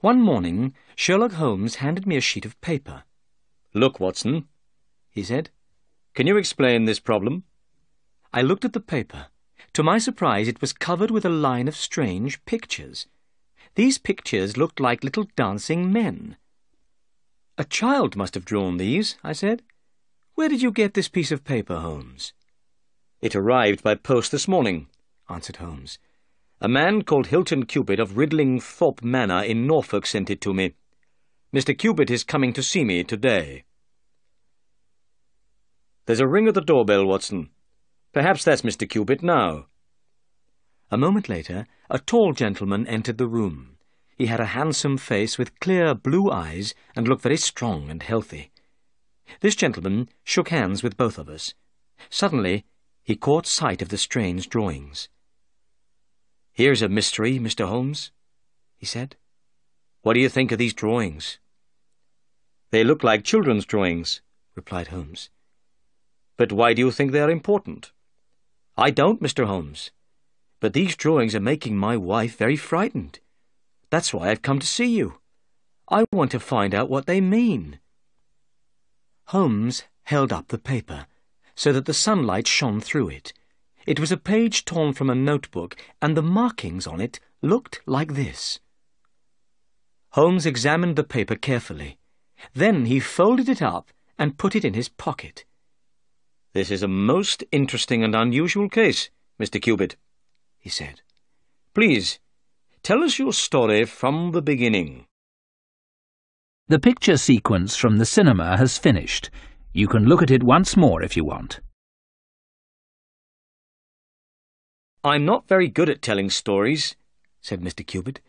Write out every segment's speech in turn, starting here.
One morning, Sherlock Holmes handed me a sheet of paper. Look, Watson, he said. Can you explain this problem? I looked at the paper. To my surprise, it was covered with a line of strange pictures. These pictures looked like little dancing men. A child must have drawn these, I said. Where did you get this piece of paper, Holmes? It arrived by post this morning, answered Holmes. A man called Hilton Cubitt of Ridlingthorpe Manor in Norfolk sent it to me. Mr. Cubitt is coming to see me today. There's a ring at the doorbell, Watson. Perhaps that's Mr. Cubitt now. A moment later, a tall gentleman entered the room. He had a handsome face with clear blue eyes and looked very strong and healthy. This gentleman shook hands with both of us. Suddenly, he caught sight of the strange drawings. Here's a mystery, Mr. Holmes, he said. What do you think of these drawings? They look like children's drawings, replied Holmes. But why do you think they are important? I don't, Mr. Holmes. But these drawings are making my wife very frightened. That's why I've come to see you. I want to find out what they mean. Holmes held up the paper, so that the sunlight shone through it. It was a page torn from a notebook, and the markings on it looked like this. Holmes examined the paper carefully. Then he folded it up and put it in his pocket. This is a most interesting and unusual case, Mr. Cubitt, he said. Please, tell us your story from the beginning. The picture sequence from the cinema has finished. You can look at it once more if you want. I'm not very good at telling stories, said Mr. Cubitt.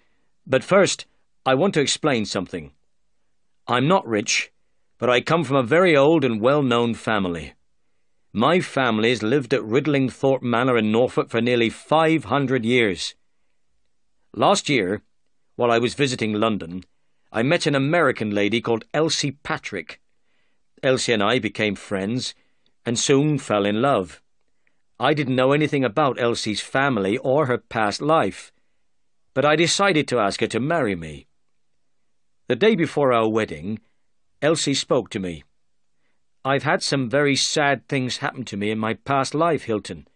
But first, I want to explain something. I'm not rich, but I come from a very old and well-known family. My family has lived at Ridlingthorpe Manor in Norfolk for nearly 500 years. Last year, while I was visiting London, I met an American lady called Elsie Patrick. Elsie and I became friends and soon fell in love. I didn't know anything about Elsie's family or her past life, but I decided to ask her to marry me. The day before our wedding, Elsie spoke to me. I've had some very sad things happen to me in my past life, Hilton.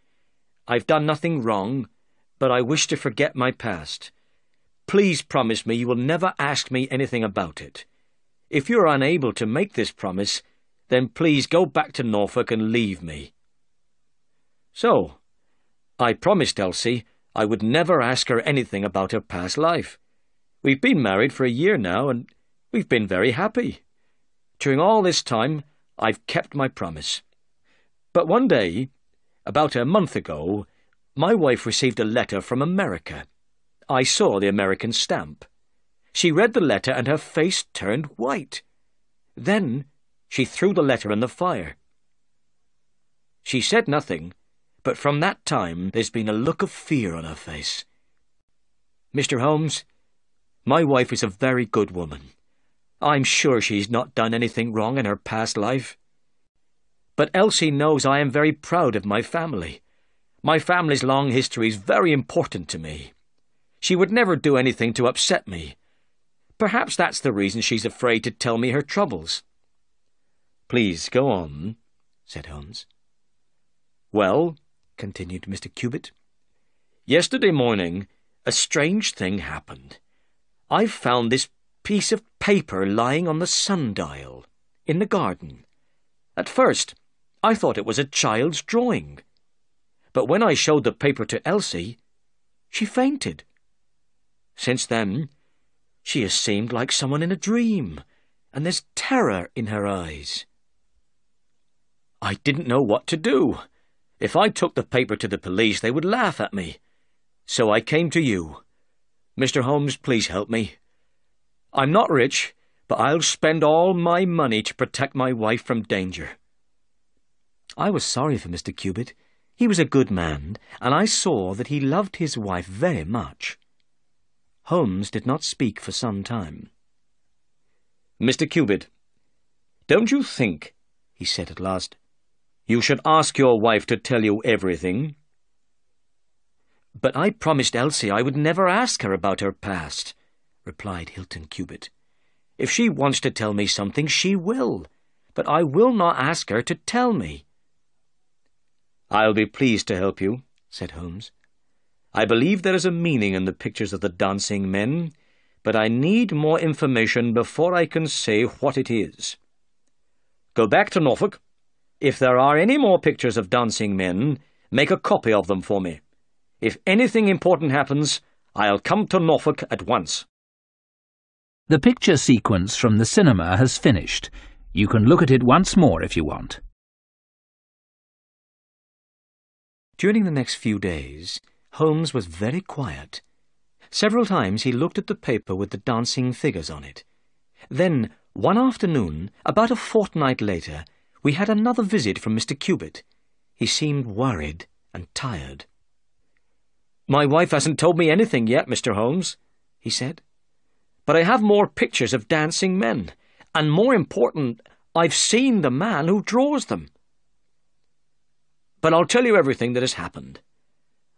I've done nothing wrong, but I wish to forget my past. Please promise me you will never ask me anything about it. If you are unable to make this promise, then please go back to Norfolk and leave me. So, I promised Elsie I would never ask her anything about her past life. We've been married for a year now, and we've been very happy. During all this time, I've kept my promise. But one day, about a month ago, my wife received a letter from America. I saw the American stamp. She read the letter and her face turned white. Then she threw the letter in the fire. She said nothing, but from that time there's been a look of fear on her face. Mr. Holmes, my wife is a very good woman. I'm sure she's not done anything wrong in her past life. But Elsie knows I am very proud of my family. My family's long history is very important to me. She would never do anything to upset me. Perhaps that's the reason she's afraid to tell me her troubles. Please go on, said Holmes. Well, continued Mr. Cubitt. Yesterday morning, a strange thing happened. I found this piece of paper lying on the sundial in the garden. At first, I thought it was a child's drawing. But when I showed the paper to Elsie, she fainted. Since then, she has seemed like someone in a dream, and there's terror in her eyes. I didn't know what to do. If I took the paper to the police, they would laugh at me. So I came to you. Mr. Holmes, please help me. I'm not rich, but I'll spend all my money to protect my wife from danger. I was sorry for Mr. Cubitt. He was a good man, and I saw that he loved his wife very much. Holmes did not speak for some time. Mr. Cubitt, don't you think, he said at last, you should ask your wife to tell you everything. But I promised Elsie I would never ask her about her past. replied Hilton Cubitt. If she wants to tell me something, she will, but I will not ask her to tell me. I'll be pleased to help you, said Holmes. I believe there is a meaning in the pictures of the dancing men, but I need more information before I can say what it is. Go back to Norfolk. If there are any more pictures of dancing men, make a copy of them for me. If anything important happens, I'll come to Norfolk at once. The picture sequence from the cinema has finished. You can look at it once more if you want. During the next few days, Holmes was very quiet. Several times he looked at the paper with the dancing figures on it. Then, one afternoon, about a fortnight later, we had another visit from Mr. Cubitt. He seemed worried and tired. My wife hasn't told me anything yet, Mr. Holmes, he said. But I have more pictures of dancing men, and more important, I've seen the man who draws them. But I'll tell you everything that has happened.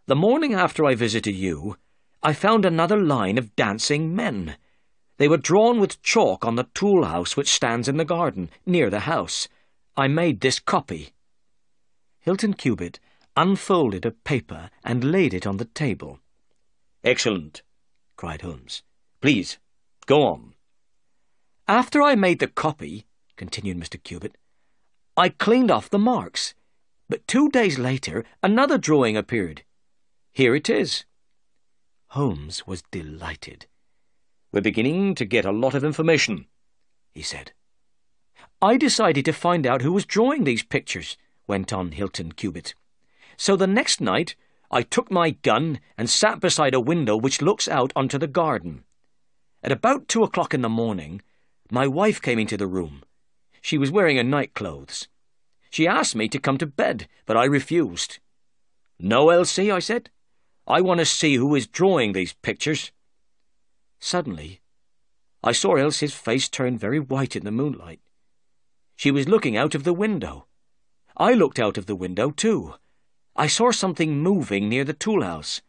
The morning after I visited you, I found another line of dancing men. They were drawn with chalk on the tool house which stands in the garden, near the house. I made this copy. Hilton Cubitt unfolded a paper and laid it on the table. Excellent, cried Holmes. Please, go on. After I made the copy, continued Mr. Cubitt, I cleaned off the marks. But two days later, another drawing appeared. Here it is. Holmes was delighted. We're beginning to get a lot of information, he said. I decided to find out who was drawing these pictures, went on Hilton Cubitt. So the next night, I took my gun and sat beside a window which looks out onto the garden. At about two o'clock in the morning, my wife came into the room. She was wearing her nightclothes. She asked me to come to bed, but I refused. No, Elsie, I said. I want to see who is drawing these pictures. Suddenly, I saw Elsie's face turn very white in the moonlight. She was looking out of the window. I looked out of the window, too. I saw something moving near the toolhouse.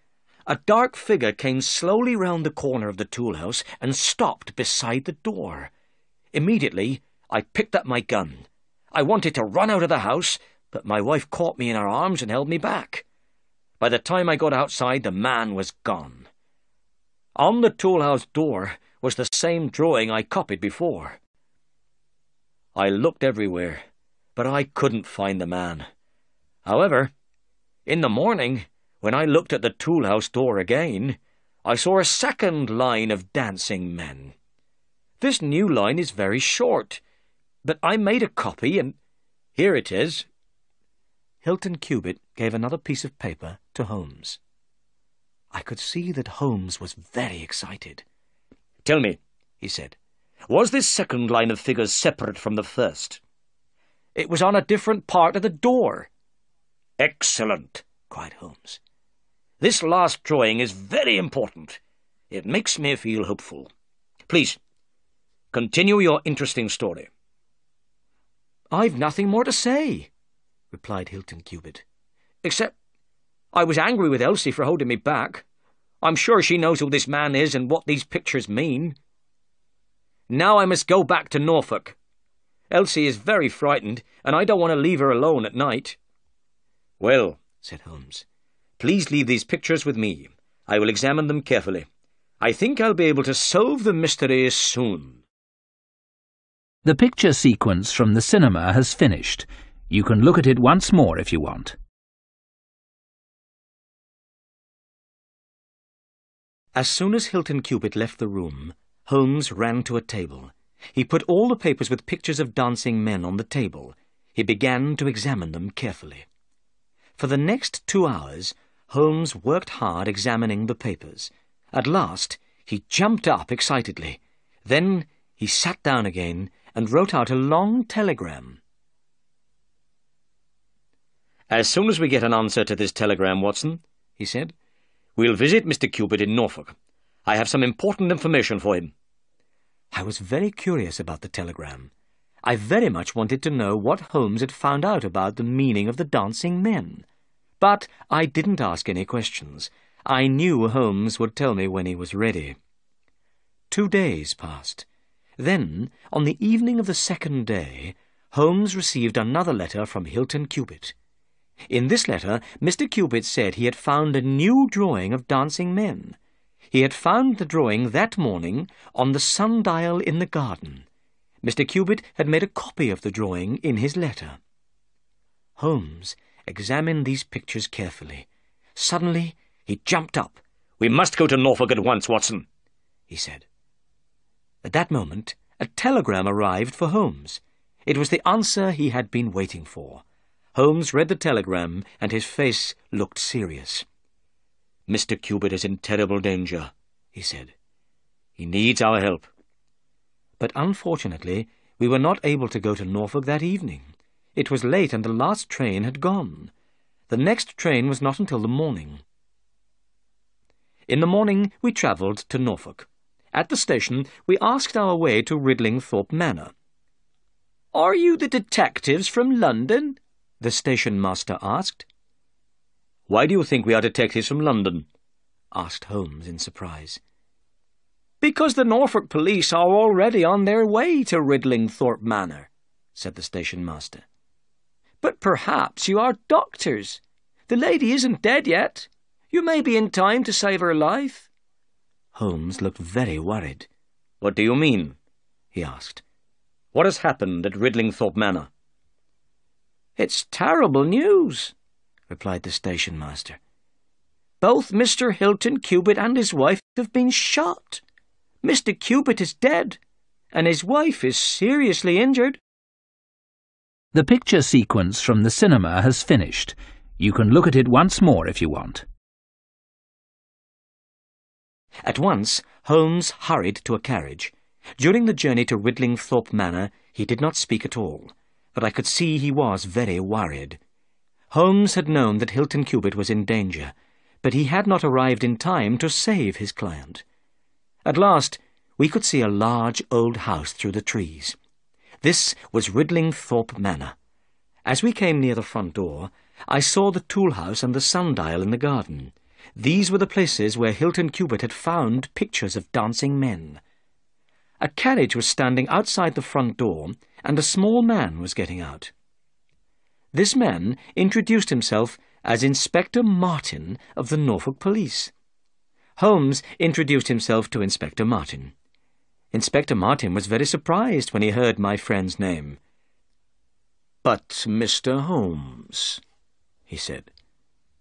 A dark figure came slowly round the corner of the toolhouse and stopped beside the door. Immediately, I picked up my gun. I wanted to run out of the house, but my wife caught me in her arms and held me back. By the time I got outside, the man was gone. On the toolhouse door was the same drawing I copied before. I looked everywhere, but I couldn't find the man. However, in the morning, when I looked at the toolhouse door again, I saw a second line of dancing men. This new line is very short, but I made a copy, and here it is. Hilton Cubitt gave another piece of paper to Holmes. I could see that Holmes was very excited. Tell me, he said, was this second line of figures separate from the first? It was on a different part of the door. Excellent, cried Holmes. This last drawing is very important. It makes me feel hopeful. Please, continue your interesting story. I've nothing more to say, replied Hilton Cubitt. Except I was angry with Elsie for holding me back. I'm sure she knows who this man is and what these pictures mean. Now I must go back to Norfolk. Elsie is very frightened, and I don't want to leave her alone at night. Well, said Holmes, please leave these pictures with me. I will examine them carefully. I think I'll be able to solve the mystery soon. The picture sequence from the cinema has finished. You can look at it once more if you want. As soon as Hilton Cubitt left the room, Holmes ran to a table. He put all the papers with pictures of dancing men on the table. He began to examine them carefully. For the next two hours, Holmes worked hard examining the papers. At last, he jumped up excitedly. Then he sat down again and wrote out a long telegram. As soon as we get an answer to this telegram, Watson, he said, we'll visit Mr. Cubitt in Norfolk. I have some important information for him. I was very curious about the telegram. I very much wanted to know what Holmes had found out about the meaning of the dancing men. But I didn't ask any questions. I knew Holmes would tell me when he was ready. Two days passed. Then, on the evening of the second day, Holmes received another letter from Hilton Cubitt. In this letter, Mr. Cubitt said he had found a new drawing of dancing men. He had found the drawing that morning on the sundial in the garden. Mr. Cubitt had made a copy of the drawing in his letter. Holmes examined these pictures carefully. Suddenly, he jumped up. We must go to Norfolk at once, Watson, he said. At that moment, a telegram arrived for Holmes. It was the answer he had been waiting for. Holmes read the telegram, and his face looked serious. Mr. Cubitt is in terrible danger, he said. He needs our help. But unfortunately, we were not able to go to Norfolk that evening. It was late and the last train had gone. The next train was not until the morning. In the morning we travelled to Norfolk. At the station, we asked our way to Ridlingthorpe Manor. Are you the detectives from London? the station master asked. Why do you think we are detectives from London? asked Holmes in surprise. Because the Norfolk police are already on their way to Ridlingthorpe Manor, said the station master. But perhaps you are doctors. The lady isn't dead yet. You may be in time to save her life. Holmes looked very worried. What do you mean? he asked. What has happened at Ridlingthorpe Manor? It's terrible news, replied the station master. Both Mr. Hilton Cubitt and his wife have been shot. Mr. Cubitt is dead, and his wife is seriously injured. The picture sequence from the cinema has finished. You can look at it once more if you want. At once, Holmes hurried to a carriage. During the journey to Ridlingthorpe Manor, he did not speak at all, but I could see he was very worried. Holmes had known that Hilton Cubitt was in danger, but he had not arrived in time to save his client. At last, we could see a large old house through the trees. This was Ridlingthorpe Manor. As we came near the front door, I saw the tool house and the sundial in the garden. These were the places where Hilton Cubitt had found pictures of dancing men. A carriage was standing outside the front door, and a small man was getting out. This man introduced himself as Inspector Martin of the Norfolk Police. Holmes introduced himself to Inspector Martin. Inspector Martin was very surprised when he heard my friend's name. But, Mr. Holmes, he said,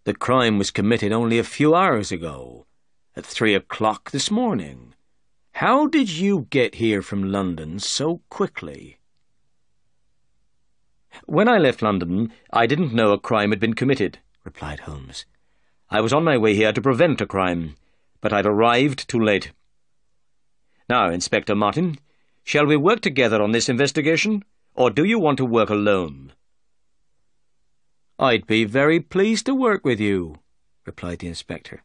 the crime was committed only a few hours ago, at three o'clock this morning. How did you get here from London so quickly? When I left London, I didn't know a crime had been committed, replied Holmes. I was on my way here to prevent a crime, but I'd arrived too late. Now, Inspector Martin, shall we work together on this investigation, or do you want to work alone? I'd be very pleased to work with you, replied the inspector.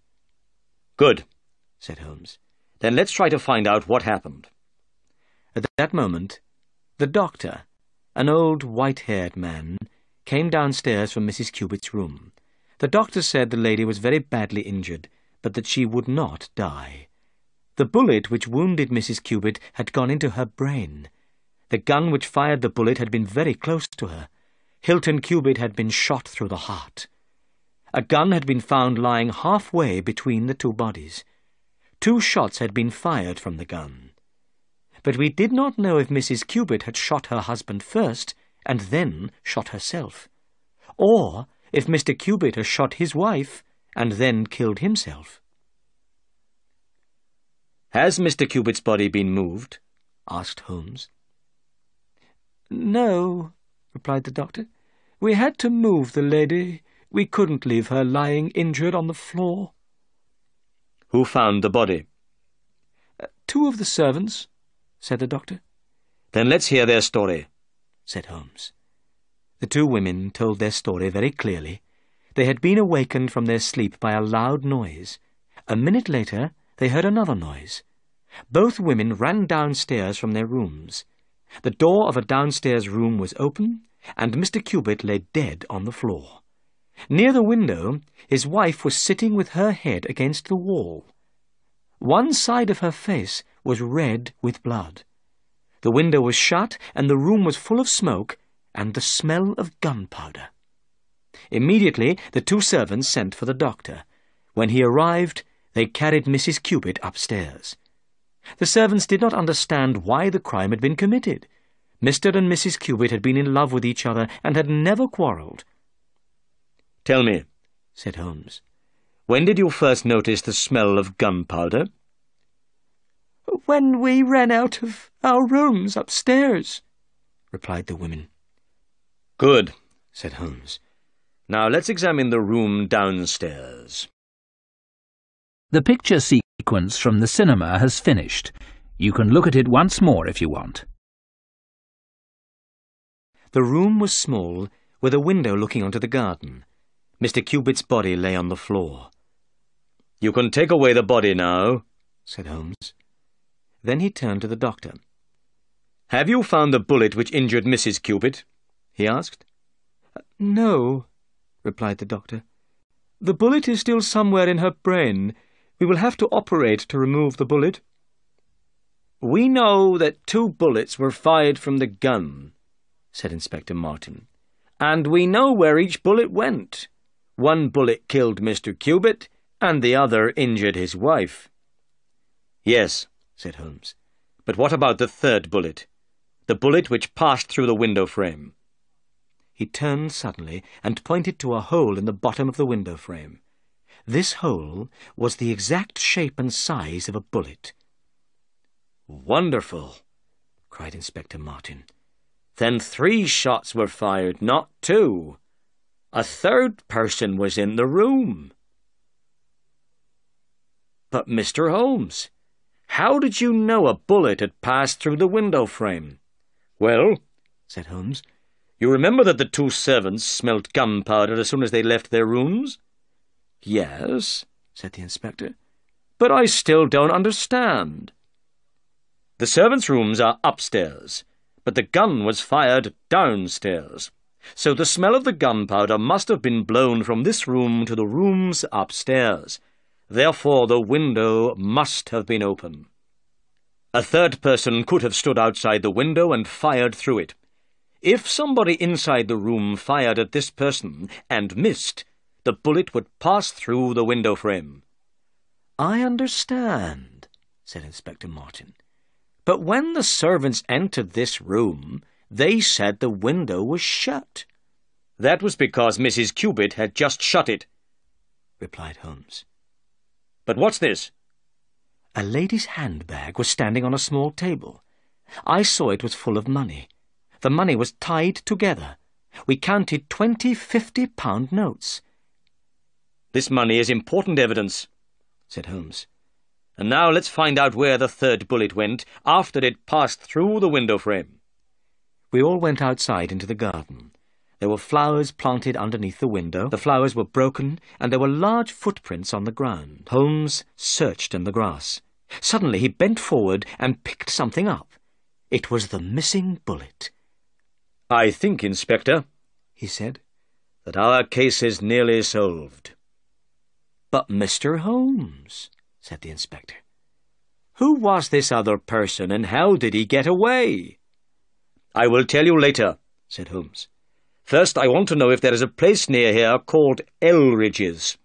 Good, said Holmes. Then let's try to find out what happened. At that moment, the doctor, an old white-haired man, came downstairs from Mrs. Cubitt's room. The doctor said the lady was very badly injured, but that she would not die. The bullet which wounded Mrs. Cubitt had gone into her brain. The gun which fired the bullet had been very close to her. Hilton Cubitt had been shot through the heart. A gun had been found lying halfway between the two bodies. Two shots had been fired from the gun. But we did not know if Mrs. Cubitt had shot her husband first and then shot herself, or if Mr. Cubitt had shot his wife and then killed himself. Has Mr. Cubitt's body been moved? asked Holmes. No, replied the doctor. We had to move the lady. We couldn't leave her lying injured on the floor. Who found the body? Uh, two of the servants, said the doctor. Then let's hear their story, said Holmes. The two women told their story very clearly. They had been awakened from their sleep by a loud noise. A minute later, they heard another noise. Both women ran downstairs from their rooms. The door of a downstairs room was open, and Mr. Cubitt lay dead on the floor. Near the window, his wife was sitting with her head against the wall. One side of her face was red with blood. The window was shut, and the room was full of smoke and the smell of gunpowder. Immediately the two servants sent for the doctor. When he arrived, they carried Mrs. Cubitt upstairs. The servants did not understand why the crime had been committed. Mr. and Mrs. Cubitt had been in love with each other and had never quarrelled. Tell me, said Holmes, when did you first notice the smell of gunpowder? When we ran out of our rooms upstairs, replied the women. Good, said Holmes. Now let's examine the room downstairs. The picture sequence from the cinema has finished. You can look at it once more if you want. The room was small, with a window looking onto the garden. Mr. Cubitt's body lay on the floor. You can take away the body now, said Holmes. Then he turned to the doctor. Have you found the bullet which injured Mrs. Cubitt? he asked. Uh, no, replied the doctor. The bullet is still somewhere in her brain. We will have to operate to remove the bullet. We know that two bullets were fired from the gun, said Inspector Martin. And we know where each bullet went. One bullet killed Mr. Cubitt, and the other injured his wife. Yes, said Holmes. But what about the third bullet? The bullet which passed through the window frame. He turned suddenly and pointed to a hole in the bottom of the window frame. This hole was the exact shape and size of a bullet. Wonderful, cried Inspector Martin. Then three shots were fired, not two. A third person was in the room. But, Mr. Holmes, how did you know a bullet had passed through the window frame? Well, said Holmes, you remember that the two servants smelt gunpowder as soon as they left their rooms? Yes, said the inspector. But I still don't understand. The servants' rooms are upstairs, but the gun was fired downstairs. So the smell of the gunpowder must have been blown from this room to the rooms upstairs. Therefore, the window must have been open. A third person could have stood outside the window and fired through it. If somebody inside the room fired at this person and missed, the bullet would pass through the window frame. I understand, said Inspector Martin. But when the servants entered this room, they said the window was shut. That was because Mrs. Cubitt had just shut it, replied Holmes. But what's this? A lady's handbag was standing on a small table. I saw it was full of money. The money was tied together. We counted twenty fifty-pound notes. This money is important evidence, said Holmes. And now let's find out where the third bullet went after it passed through the window frame. We all went outside into the garden. There were flowers planted underneath the window. The flowers were broken, and there were large footprints on the ground. Holmes searched in the grass. Suddenly he bent forward and picked something up. It was the missing bullet. I think, Inspector, he said, that our case is nearly solved. But, Mr. Holmes, said the inspector, who was this other person and how did he get away? I will tell you later, said Holmes. First, I want to know if there is a place near here called Elrige's.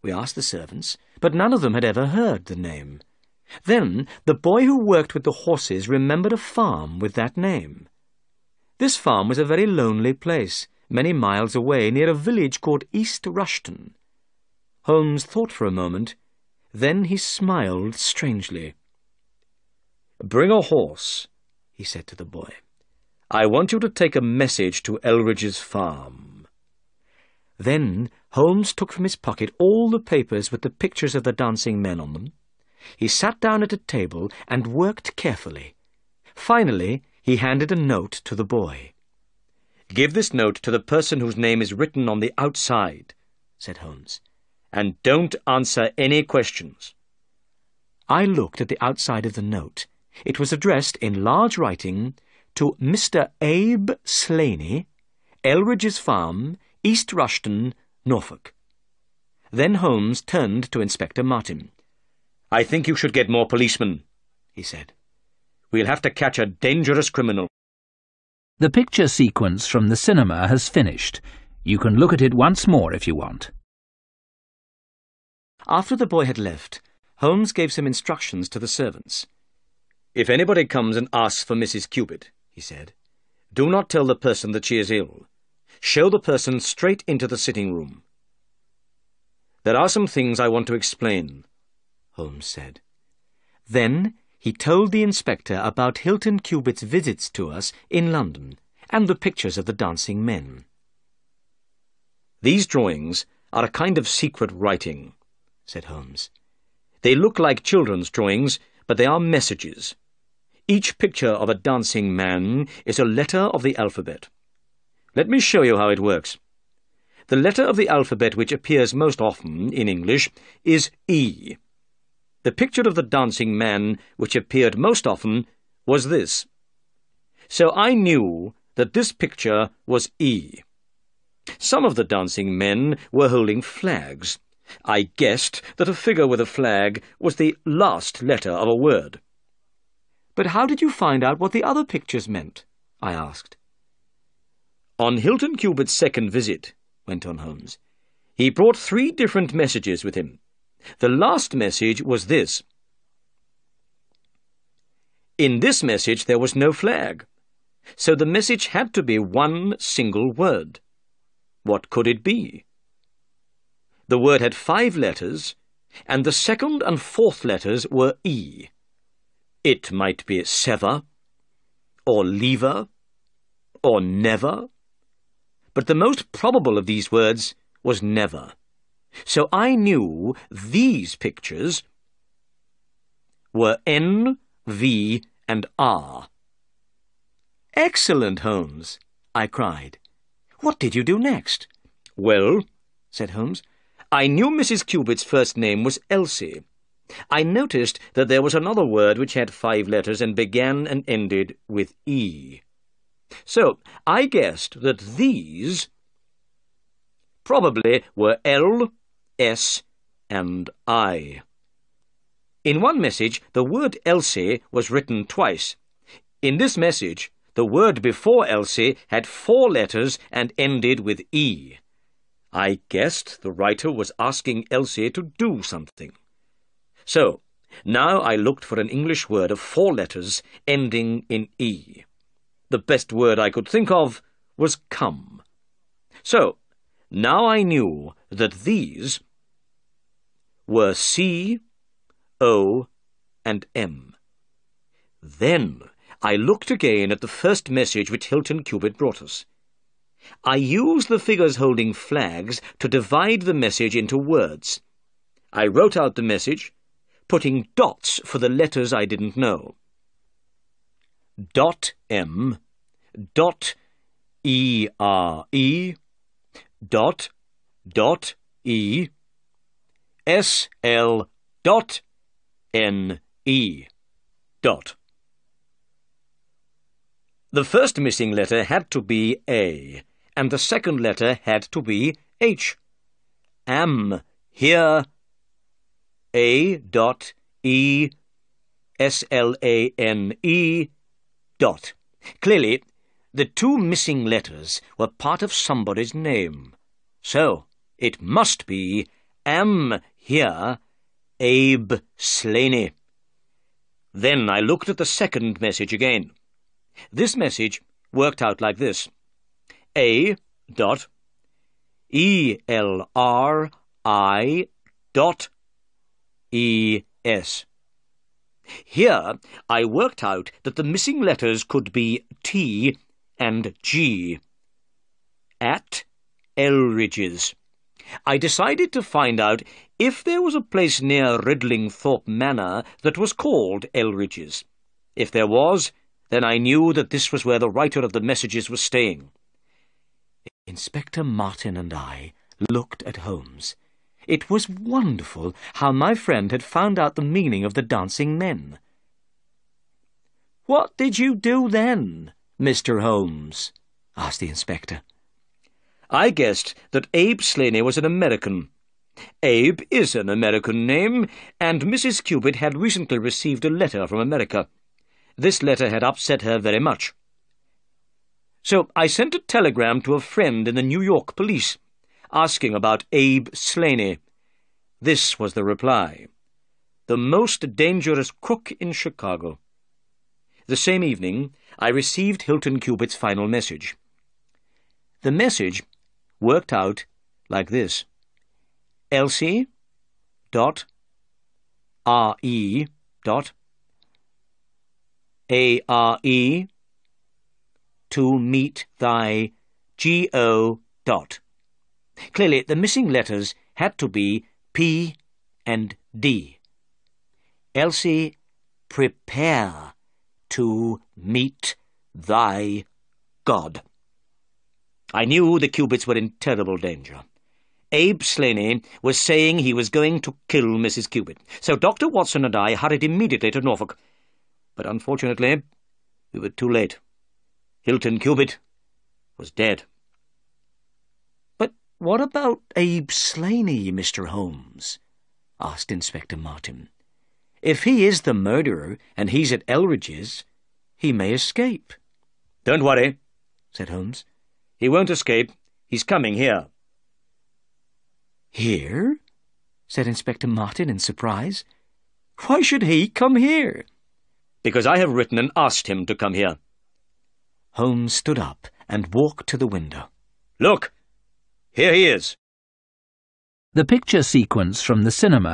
We asked the servants, but none of them had ever heard the name. Then the boy who worked with the horses remembered a farm with that name. This farm was a very lonely place, many miles away, near a village called East Rushton. Holmes thought for a moment. Then he smiled strangely. Bring a horse, he said to the boy. I want you to take a message to Elrige's farm. Then Holmes took from his pocket all the papers with the pictures of the dancing men on them. He sat down at a table and worked carefully. Finally, he handed a note to the boy. Give this note to the person whose name is written on the outside, said Holmes, and don't answer any questions. I looked at the outside of the note. It was addressed in large writing to Mr. Abe Slaney, Elrige's Farm, East Rushton, Norfolk. Then Holmes turned to Inspector Martin. I think you should get more policemen, he said. We'll have to catch a dangerous criminal. The picture sequence from the cinema has finished. You can look at it once more if you want. After the boy had left, Holmes gave some instructions to the servants. If anybody comes and asks for Mrs. Cubitt, he said, do not tell the person that she is ill. Show the person straight into the sitting room. There are some things I want to explain, Holmes said. Then he told the inspector about Hilton Cubitt's visits to us in London and the pictures of the dancing men. These drawings are a kind of secret writing, said Holmes. They look like children's drawings, but they are messages. Each picture of a dancing man is a letter of the alphabet. Let me show you how it works. The letter of the alphabet which appears most often in English is E. The picture of the dancing man which appeared most often was this. So I knew that this picture was E. Some of the dancing men were holding flags. I guessed that a figure with a flag was the last letter of a word. But how did you find out what the other pictures meant? I asked. On Hilton Cubitt's second visit, went on Holmes, he brought three different messages with him. The last message was this. In this message there was no flag, so the message had to be one single word. What could it be? The word had five letters, and the second and fourth letters were E. It might be sever, or lever, or never, but the most probable of these words was never. So I knew these pictures were N, V, and R. Excellent, Holmes, I cried. What did you do next? Well, said Holmes, I knew Mrs. Cubitt's first name was Elsie. I noticed that there was another word which had five letters and began and ended with E. So I guessed that these probably were L, S, and I. In one message, the word Elsie was written twice. In this message, the word before Elsie had four letters and ended with E. I guessed the writer was asking Elsie to do something. So, now I looked for an English word of four letters ending in E. The best word I could think of was come. So, now I knew that these were C, O, and M. Then I looked again at the first message which Hilton Cubitt brought us. I used the figures holding flags to divide the message into words. I wrote out the message, putting dots for the letters I didn't know. Dot M, dot E R E, dot dot E, S L dot N E dot. The first missing letter had to be A, and the second letter had to be H. Am here a dot E S L A N E dot. Clearly, the two missing letters were part of somebody's name. So, it must be Am here Abe Slaney. Then I looked at the second message again. This message worked out like this. A dot E L R I dot E-S. Here I worked out that the missing letters could be T and G. At Elrige's. I decided to find out if there was a place near Ridlingthorpe Manor that was called Elrige's. If there was, then I knew that this was where the writer of the messages was staying. Inspector Martin and I looked at Holmes. It was wonderful how my friend had found out the meaning of the dancing men. What did you do then, Mr. Holmes? asked the inspector. I guessed that Abe Slaney was an American. Abe is an American name, and Mrs. Cubitt had recently received a letter from America. This letter had upset her very much. So I sent a telegram to a friend in the New York police, asking about Abe Slaney. This was the reply. The most dangerous crook in Chicago. The same evening, I received Hilton Cubitt's final message. The message worked out like this. Elsie dot R E dot A R E to meet thy G O dot. Clearly, the missing letters had to be P and D. Elsie, prepare to meet thy God. I knew the Cubitts were in terrible danger. Abe Slaney was saying he was going to kill Mrs. Cubitt, so Dr. Watson and I hurried immediately to Norfolk. But unfortunately, we were too late. Hilton Cubitt was dead. What about Abe Slaney, Mr. Holmes? asked Inspector Martin. If he is the murderer and he's at Elrige's, he may escape. Don't worry, said Holmes. He won't escape. He's coming here. Here? said Inspector Martin in surprise. Why should he come here? Because I have written and asked him to come here. Holmes stood up and walked to the window. Look! Here he is. The picture sequence from the cinema